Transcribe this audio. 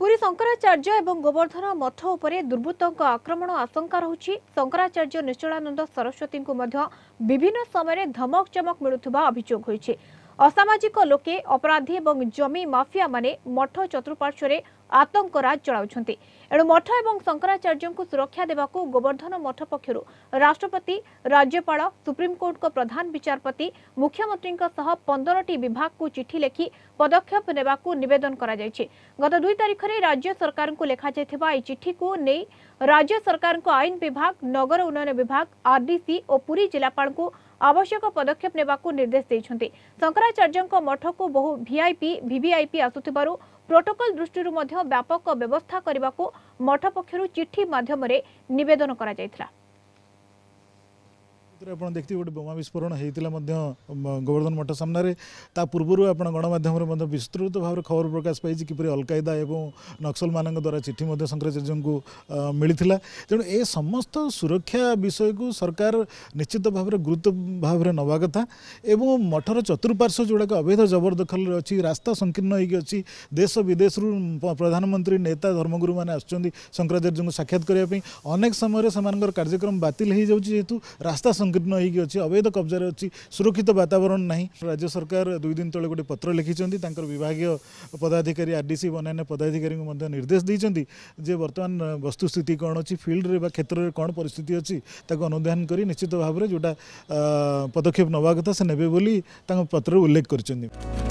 ପୁରୀ ଶଙ୍କରାଚାର୍ଯ୍ୟ ଏବଂ ଗୋବର୍ଦ୍ଧନ ମଠ ଉପରେ ଦୁର୍ବୃତ୍ତଙ୍କ ଆକ୍ରମଣ ଆଶଙ୍କା ରହୁଛି ଶଙ୍କରାଚାର୍ଯ୍ୟ ନିଶ୍ଚଳାନନ୍ଦ ସରସ୍ୱତୀଙ୍କୁ ମଧ୍ୟ ବିଭିନ୍ନ ସମୟରେ ଧମକ ଚମକ ମିଳୁଥିବା ଅଭିଯୋଗ ହୋଇଛି ଅସାମାଜିକ ଲୋକେ ଅପରାଧୀ ଏବଂ ଜମି ମାଫିଆମାନେ ମଠ ଚତୁଃପାର୍ଶ୍ୱରେ ଆତଙ୍କ ରାଜ ଚଳାଉଛନ୍ତି ଏଣୁ ମଠ ଏବଂ ଶଙ୍କରାଚାର୍ଯ୍ୟଙ୍କୁ ସୁରକ୍ଷା ଦେବାକୁ ଗୋବର୍ଦ୍ଧନ ମଠ ପକ୍ଷରୁ ରାଷ୍ଟ୍ରପତି ରାଜ୍ୟପାଳ ସୁପ୍ରିମକୋର୍ଟଙ୍କ ପ୍ରଧାନ ବିଚାରପତି ମୁଖ୍ୟମନ୍ତ୍ରୀଙ୍କ ସହ ପନ୍ଦରଟି ବିଭାଗକୁ ଚିଠି ଲେଖି ପଦକ୍ଷେପ ନେବାକୁ ନିବେଦନ କରାଯାଇଛି ଗତ ଦୁଇ ତାରିଖରେ ରାଜ୍ୟ ସରକାରଙ୍କୁ ଲେଖାଯାଇଥିବା ଏହି ଚିଠିକୁ ନେଇ ରାଜ୍ୟ ସରକାରଙ୍କ ଆଇନ ବିଭାଗ ନଗର ଉନ୍ନୟନ ବିଭାଗ ଆର୍ଡିସି ଓ ପୁରୀ ଜିଲ୍ଲାପାଳଙ୍କୁ ଆବଶ୍ୟକ ପଦକ୍ଷେପ ନେବାକୁ ନିର୍ଦ୍ଦେଶ ଦେଇଛନ୍ତି ଶଙ୍କରାଚାର୍ଯ୍ୟଙ୍କ ମଠକୁ ବହୁ ଭିଆଇପି ଭିଭିଆଇପି ଆସୁଥିବାରୁ ପ୍ରୋଟୋକଲ୍ ଦୃଷ୍ଟିରୁ ମଧ୍ୟ ବ୍ୟାପକ ବ୍ୟବସ୍ଥା କରିବାକୁ ମଠ ପକ୍ଷରୁ ଚିଠି ମାଧ୍ୟମରେ ନିବେଦନ କରାଯାଇଥିଲା ଆପଣ ଦେଖିଥିବେ ଗୋଟେ ବୋମା ବିସ୍ଫୋରଣ ହେଇଥିଲା ମଧ୍ୟ ଗୋବର୍ଦ୍ଧନ ମଠ ସାମ୍ନାରେ ତା ପୂର୍ବରୁ ଆପଣ ଗଣମାଧ୍ୟମରେ ମଧ୍ୟ ବିସ୍ତୃତ ଭାବରେ ଖବର ପ୍ରକାଶ ପାଇଛି କିପରି ଅଲକାଇଦା ଏବଂ ନକ୍ସଲମାନଙ୍କ ଦ୍ୱାରା ଚିଠି ମଧ୍ୟ ଶଙ୍କରାଚାର୍ଯ୍ୟଙ୍କୁ ମିଳିଥିଲା ତେଣୁ ଏ ସମସ୍ତ ସୁରକ୍ଷା ବିଷୟକୁ ସରକାର ନିଶ୍ଚିତ ଭାବରେ ଗୁରୁତ୍ୱ ଭାବରେ ନେବା କଥା ଏବଂ ମଠର ଚତୁଃପାର୍ଶ୍ୱ ଯେଉଁଟାକ ଅବୈଧ ଜବରଦଖଲରେ ଅଛି ରାସ୍ତା ସଂକୀର୍ଣ୍ଣ ହୋଇକି ଅଛି ଦେଶ ବିଦେଶରୁ ପ୍ରଧାନମନ୍ତ୍ରୀ ନେତା ଧର୍ମଗୁରୁମାନେ ଆସୁଛନ୍ତି ଶଙ୍କରାଚାର୍ଯ୍ୟଙ୍କୁ ସାକ୍ଷାତ କରିବା ପାଇଁ ଅନେକ ସମୟରେ ସେମାନଙ୍କର କାର୍ଯ୍ୟକ୍ରମ ବାତିଲ ହୋଇଯାଉଛି ଯେହେତୁ ରାସ୍ତା ସଂକୀର୍ଣ୍ଣ ହୋଇକି ଅଛି ଅବୈଧ କବ୍ଜାରେ ଅଛି ସୁରକ୍ଷିତ ବାତାବରଣ ନାହିଁ ରାଜ୍ୟ ସରକାର ଦୁଇ ଦିନ ତଳେ ଗୋଟେ ପତ୍ର ଲେଖିଛନ୍ତି ତାଙ୍କର ବିଭାଗୀୟ ପଦାଧିକାରୀ ଆର୍ଡିସି ଅନ୍ୟାନ୍ୟ ପଦାଧିକାରୀଙ୍କୁ ମଧ୍ୟ ନିର୍ଦ୍ଦେଶ ଦେଇଛନ୍ତି ଯେ ବର୍ତ୍ତମାନ ବସ୍ତୁସ୍ଥିତି କ'ଣ ଅଛି ଫିଲ୍ଡରେ ବା କ୍ଷେତ୍ରରେ କ'ଣ ପରିସ୍ଥିତି ଅଛି ତାକୁ ଅନୁଧ୍ୟାନ କରି ନିଶ୍ଚିତ ଭାବରେ ଯେଉଁଟା ପଦକ୍ଷେପ ନେବା କଥା ସେ ନେବେ ବୋଲି ତାଙ୍କ ପତ୍ରରେ ଉଲ୍ଲେଖ କରିଛନ୍ତି